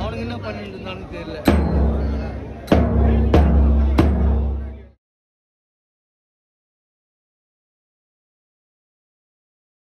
அவனுக்கு என்ன பண்ணிட்டு இருந்தாலும் தெரியல.